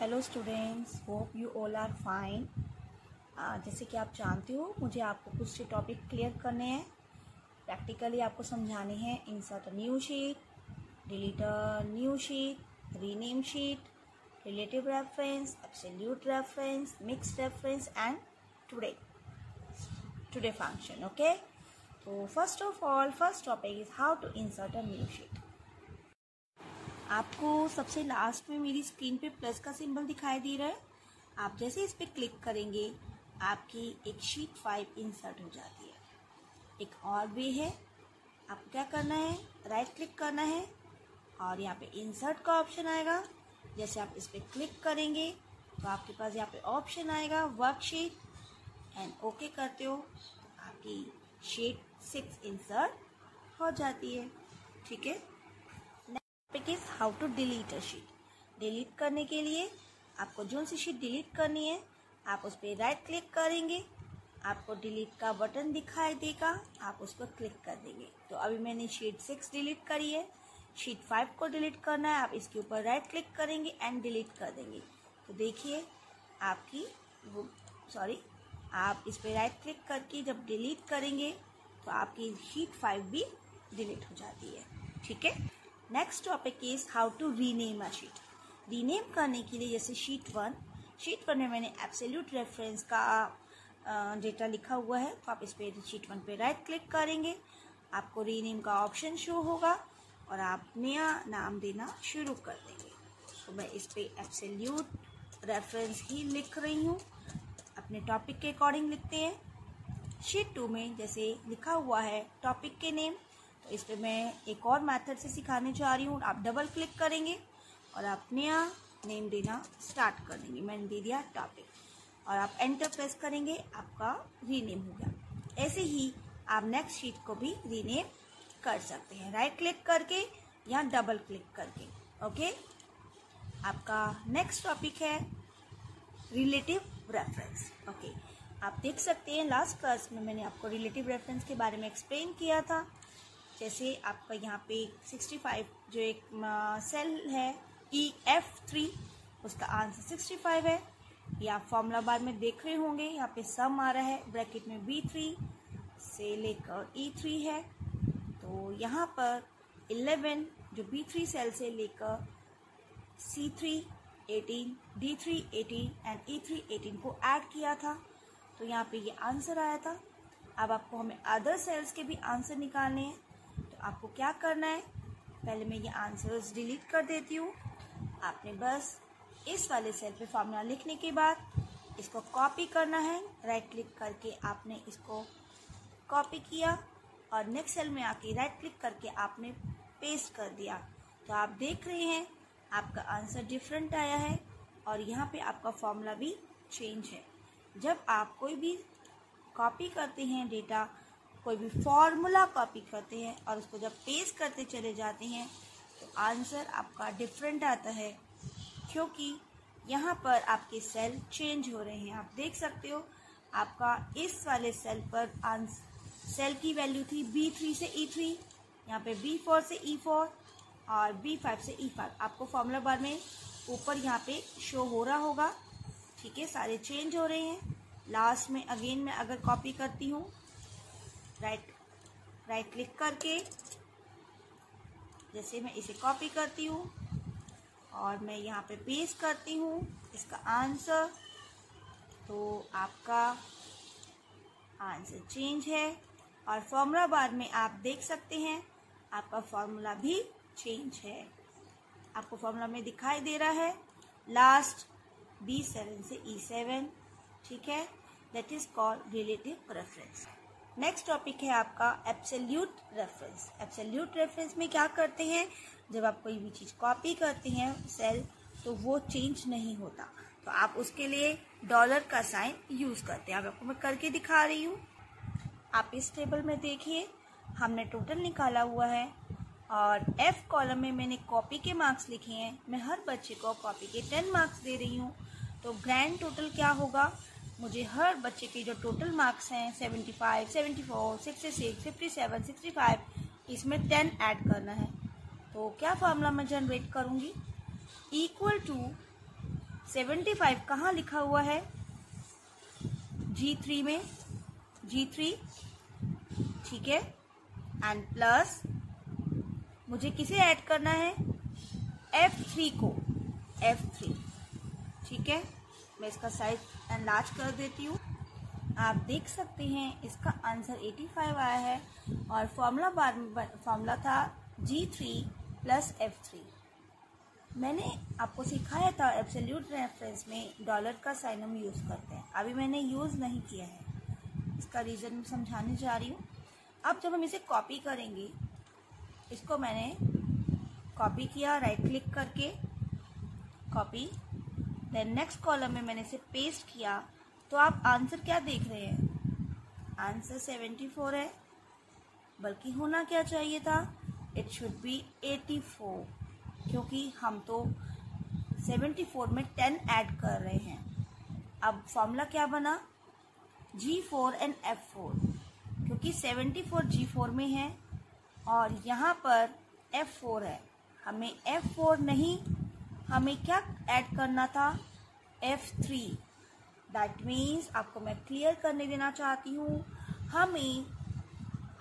Hello students hope you all are fine जैसे कि आप जानते हो, मुझे आपको कुछ से टॉपिक क्लियर करने हैं। प्रैक्टिकली आपको समझाने हैं insert new sheet delete new sheet rename sheet relative reference absolute reference mix reference and today today function okay तो first of all first topic is how to insert a new sheet आपको सबसे last में मेरी screen पे plus का symbol दिखाई दे रहा है। आप जैसे इस पर क्लिक करेंगे, आपकी एक शीट फाइव इंसर्ट हो जाती है। एक और वे है। आपको क्या करना है? राइट क्लिक करना है और यहाँ पे इंसर्ट का ऑप्शन आएगा। जैसे आप इस पर क्लिक करेंगे तो आपके पास यहाँ पे ऑप्शन आएगा वर्कशीट एंड ओके करते हो तो आपकी शीट सिक्स इंसर्ट हो जाती है। ठीक है? Topic is how to delete a sheet delete करने के लिए आपको जो सी शीट डिलीट करनी है, आप उस पर राइट क्लिक करेंगे। आपको डिलीट का बटन दिखाई देगा, आप उस पर क्लिक कर देंगे। तो अभी मैंने शीट सिक्स डिलीट करी है। शीट फाइव को डिलीट करना है, आप इसके ऊपर राइट क्लिक करेंगे एंड डिलीट कर देंगे। तो देखिए, आपकी वो सॉरी आप इस पर राइट क्लिक करके जब डिलीट करेंगे तो आपकी शीट फाइव भी डिलीट हो जाती है। ठीक है? Next topic is how to rename a sheet rename करने के लिए जैसे शीट वन शीट वन में मैंने एब्सोल्यूट रेफरेंस का डेटा लिखा हुआ है तो आप इस पर शीट वन पे राइट क्लिक करेंगे। आपको रीनेम का ऑप्शन शो होगा और आप नया नाम देना शुरू कर देंगे। तो मैं इस पर एब्सोल्यूट रेफरेंस ही लिख रही हूँ। अपने टॉपिक के अकॉर्डिंग लिखते हैं। शीट टू में जैसे लिखा हुआ है टॉपिक के नेम इस पर मैं एक और मेथड से सिखाने जा रही हूँ। आप डबल क्लिक करेंगे और आप नया नेम देना स्टार्ट कर देंगे। मैंने दे दिया टॉपिक और आप एंटर प्रेस करेंगे, आपका रीनेम हो गया। ऐसे ही आप नेक्स्ट शीट को भी रीनेम कर सकते हैं। राइट क्लिक करके या डबल क्लिक करके। ओके आपका नेक्स्ट टॉपिक है रिलेटिव रेफरेंस ओके आप देख सकते हैं लास्ट क्लास में मैंने आपको रिलेटिव रेफरेंस के बारे में एक्सप्लेन किया था। जैसे आपका यहाँ पे 65 जो एक सेल है ई एफ़ थ्री उसका आंसर 65 है। या फॉर्मूला बार में देख रहे होंगे, यहाँ पे सम आ रहा है ब्रैकेट में बी थ्री से लेकर ई e थ्री है। तो यहाँ पर 11 जो बी थ्री सेल से लेकर C three eighteen D three eighteen and E three eighteen को ऐड किया था। तो यहाँ पे ये आंसर आया था। अब आपको हमें अदर सेल्स के भी आंसर निकालने हैं। आपको क्या करना है? पहले मैं ये आंसर्स डिलीट कर देती हूँ। आपने बस इस वाले सेल पे फॉर्मूला लिखने के बाद इसको कॉपी करना है। राइट क्लिक करके आपने इसको कॉपी किया और नेक्स्ट सेल में आके राइट क्लिक करके आपने पेस्ट कर दिया। तो आप देख रहे हैं, आपका आंसर डिफरेंट आया है और यहाँ पे आपका फॉर्मूला भी चेंज है। जब आप कोई भी कॉपी करते हैं डेटा कोई भी फॉर्मूला कॉपी करते हैं और उसको जब पेस्ट करते चले जाते हैं तो आंसर आपका डिफरेंट आता है। क्योंकि यहाँ पर आपके सेल चेंज हो रहे हैं। आप देख सकते हो, आपका इस वाले सेल पर सेल की वैल्यू थी बी थ्री से ई थ्री यहाँ पे बी फोर से ई e फोर और बी फाइव से ई e फाइव आपको फॉर्मूला बार में ऊपर यहाँ पे शो हो रहा होगा। ठीक है, सारे चेंज हो रहे हैं। लास्ट में अगेन मैं अगर कॉपी करती हूँ राइट राइट क्लिक करके, जैसे मैं इसे कॉपी करती हूँ, और मैं यहाँ पे पेस्ट करती हूँ इसका आंसर तो आपका आंसर चेंज है, और फॉर्मूला बार में आप देख सकते हैं, आपका फॉर्मूला भी चेंज है। आपको फॉर्मूला में दिखाई दे रहा है लास्ट बी सेवन से ई सेवन ठीक है? That is called relative reference next topic है आपका एब्सोल्यूट रेफरेंस एब्सोल्यूट रेफरेंस में क्या करते हैं? जब आप कोई भी चीज़ कॉपी करते हैं सेल तो वो चेंज नहीं होता। तो आप उसके लिए डॉलर का साइन यूज़ करते हैं। अब आपको मैं करके दिखा रही हूँ। आप इस टेबल में देखिए, हमने टोटल निकाला हुआ है और एफ़ कॉलम में मैंने कॉपी के मार्क्स लिखे हैं। मैं हर बच्चे को कॉपी के टेन मार्क्स दे रही हूँ। तो ग्रैंड टोटल क्या होगा? मुझे हर बच्चे के जो टोटल मार्क्स हैं seventy five seventy four sixty six fifty seven sixty five इसमें टेन ऐड करना है। तो क्या फार्मूला मैं जनरेट करूँगी? इक्वल टू सेवेंटी फाइव कहाँ लिखा हुआ है? जी थ्री में। जी थ्री ठीक है? एंड प्लस मुझे किसे ऐड करना है? एफ़ थ्री को। एफ़ थ्री ठीक है? मैं इसका साइज़ एनलार्ज कर देती हूँ। आप देख सकते हैं इसका आंसर 85 आया है और फॉर्मूला बार फॉर्मूला था G three plus F three मैंने आपको सिखाया था एब्सोल्यूट रेफरेंस में डॉलर का साइन हम यूज़ करते हैं। अभी मैंने यूज़ नहीं किया है। इसका रीज़न मैं समझाने जा रही हूँ। अब जब हम इसे कॉपी करेंगे, इसको मैंने कॉपी किया राइट क्लिक करके कॉपी देन नेक्स्ट कॉलम में मैंने इसे पेस्ट किया। तो आप आंसर क्या देख रहे हैं? आंसर सेवेंटी फोर है। बल्कि होना क्या चाहिए था? It should be eighty four क्योंकि हम तो सेवेंटी फोर में टेन ऐड कर रहे हैं। अब फॉर्मूला क्या बना? G four and F four क्योंकि सेवेंटी फोर जी फोर में है और यहाँ पर एफ़ फोर है। हमें एफ़ फोर नहीं हमें क्या ऐड करना था? एफ़ थ्री दैट मीन्स आपको मैं क्लियर करने देना चाहती हूँ। हमें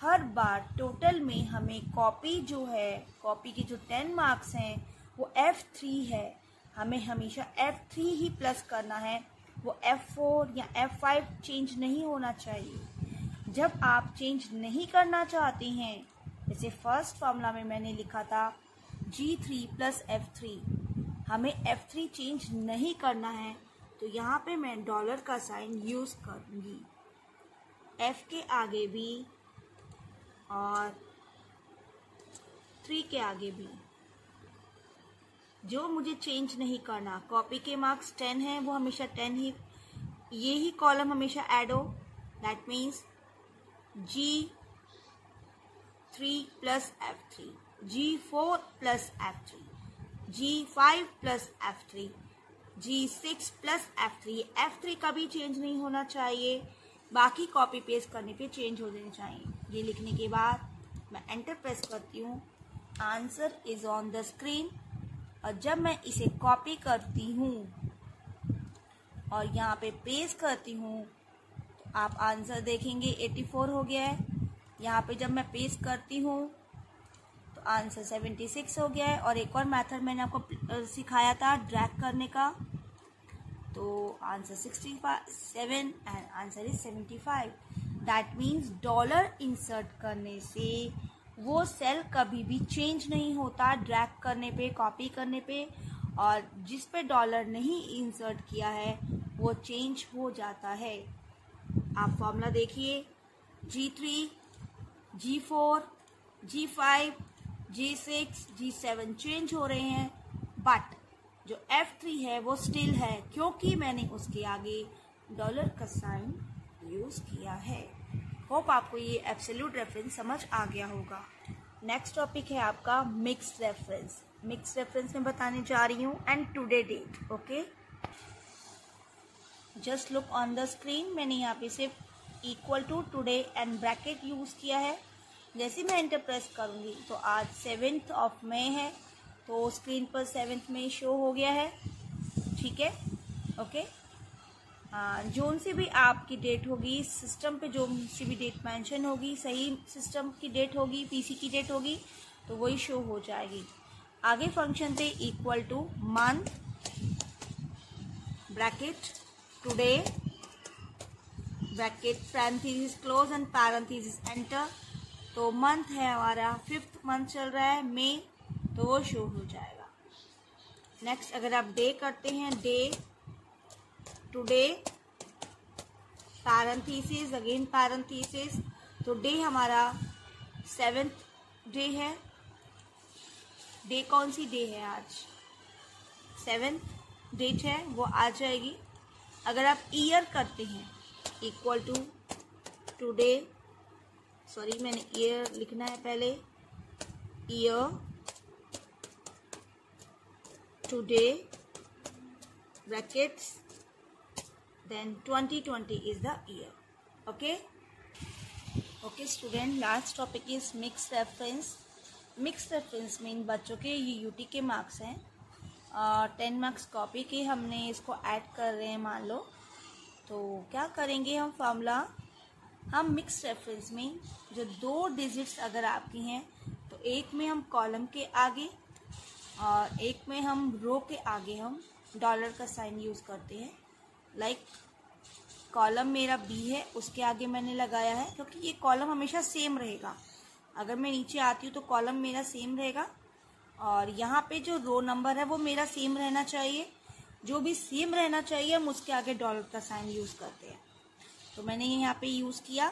हर बार टोटल में हमें कॉपी जो है कॉपी के जो टेन मार्क्स हैं, वो एफ़ थ्री है। हमें हमेशा एफ़ थ्री ही प्लस करना है। वो एफ़ फोर या एफ़ फाइव चेंज नहीं होना चाहिए। जब आप चेंज नहीं करना चाहते हैं जैसे फ़र्स्ट फॉर्मूला में मैंने लिखा था G three plus F three हमें F3 चेंज नहीं करना है तो यहाँ पे मैं डॉलर का साइन यूज़ करूँगी। F के आगे भी और थ्री के आगे भी। जो मुझे चेंज नहीं करना कॉपी के मार्क्स टेन है, वो हमेशा टेन ही, ये ही कॉलम हमेशा ऐड हो। That means G three plus F three G four plus F three G five plus F three G six plus F three F three का भी चेंज नहीं होना चाहिए। बाकी कॉपी पेस्ट करने पे चेंज हो जाने चाहिए। ये लिखने के बाद मैं एंटर प्रेस करती हूँ। Answer is on the screen और जब मैं इसे कॉपी करती हूँ और यहाँ पे पेस्ट करती हूँ तो आप आंसर देखेंगे 84 हो गया है। यहाँ पे जब मैं पेस्ट करती हूँ आंसर सेवेंटी सिक्स हो गया है। और एक और मेथड मैंने आपको सिखाया था, ड्रैग करने का। तो answer sixty seven and answer is seventy five. That means dollar insert करने से वो सेल कभी भी चेंज नहीं होता ड्रैग करने पे कॉपी करने पे। और जिस पे डॉलर नहीं इंसर्ट किया है, वो चेंज हो जाता है। आप फॉर्मूला देखिए। G three G four G five G six G seven change हो रहे हैं बट जो एफ़ थ्री है, वो स्टिल है, क्योंकि मैंने उसके आगे डॉलर का साइन यूज़ किया है। होप आपको ये एब्सोल्यूट रेफरेंस समझ आ गया होगा। नेक्स्ट टॉपिक है आपका मिक्स रेफरेंस मिक्स रेफरेंस में बताने जा रही हूँ and today date okay just look on the screen मैंने यहाँ पे सिर्फ़ equal to today and bracket use किया है। जैसे मैं एंटर प्रेस करूँगी तो आज सेवेंथ ऑफ़ मे है तो स्क्रीन पर सेवेंथ में शो हो गया है, ठीक है? ओके जोन से भी आपकी डेट होगी सिस्टम पे जो सी भी डेट मेंशन होगी, सही सिस्टम की डेट होगी पीसी की डेट होगी तो वही शो हो जाएगी। आगे फ़ंक्शन थे equal to month bracket today bracket parenthesis close and parenthesis enter तो मंथ है हमारा फिफ्थ मंथ चल रहा है मे तो वो शो हो जाएगा। नेक्स्ट अगर आप डे करते हैं day today parenthesis again parenthesis तो डे हमारा सेवेंथ डे है। डे कौन सी डे है आज? सेवेंथ डेट है, वो आ जाएगी। अगर आप ईयर करते हैं इक्वल टू टुडे सॉरी मैंने ईयर लिखना है पहले. Year today brackets then 2020 is the year okay okay student last topic is mix reference mix reference में इन बच्चों के ये यूटी के मार्क्स हैं. टेन मार्क्स कॉपी के हमने इसको ऐड कर रहे हैं, मान लो. तो क्या करेंगे हम फॉर्मूला हम मिक्स रेफरेंस में जो दो डिजिट्स अगर आपकी हैं तो एक में हम कॉलम के आगे और एक में हम रो के आगे हम डॉलर का साइन यूज़ करते हैं। लाइक कॉलम मेरा बी है, उसके आगे मैंने लगाया है, क्योंकि ये कॉलम हमेशा सेम रहेगा। अगर मैं नीचे आती हूँ तो कॉलम मेरा सेम रहेगा। और यहाँ पे जो रो नंबर है, वो मेरा सेम रहना चाहिए। जो भी सेम रहना चाहिए, हम उसके आगे डॉलर का साइन यूज़ करते हैं। तो मैंने यहाँ पे यूज़ किया।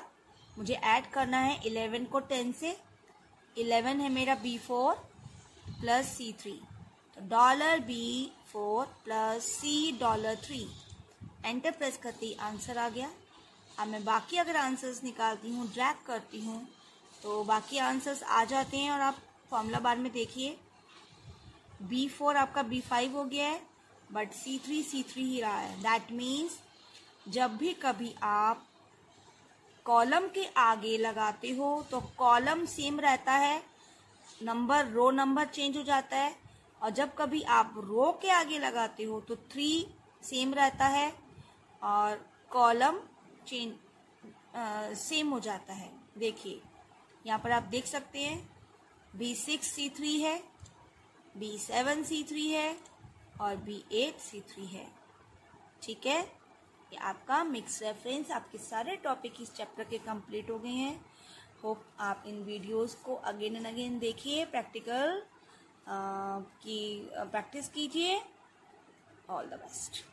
मुझे ऐड करना है इलेवन को टेन से। इलेवन है मेरा B four plus C three तो dollar B four plus C dollar three enter press करते ही आंसर आ गया। अब मैं बाकी अगर आंसर्स निकालती हूँ ड्रैग करती हूँ तो बाकी आंसर्स आ जाते हैं और आप फॉर्मूला बार में देखिए। बी फोर आपका बी फाइव हो गया है but C three C three ही रहा है। दैट मीन्स जब भी कभी आप कॉलम के आगे लगाते हो तो कॉलम सेम रहता है, नंबर, रो नंबर चेंज हो जाता है। और जब कभी आप रो के आगे लगाते हो तो थ्री सेम रहता है और कॉलम चेंज सेम हो जाता है। देखिए, यहाँ पर आप देख सकते हैं बी सिक्स सी थ्री है बी सेवन सी थ्री है और बी एट सी थ्री है। ठीक है? ये आपका मिक्स रेफरेंस आपके सारे टॉपिक इस चैप्टर के कंप्लीट हो गए हैं। होप आप इन वीडियोस को अगेन एंड अगेन देखिए प्रैक्टिकल की प्रैक्टिस कीजिए। All the best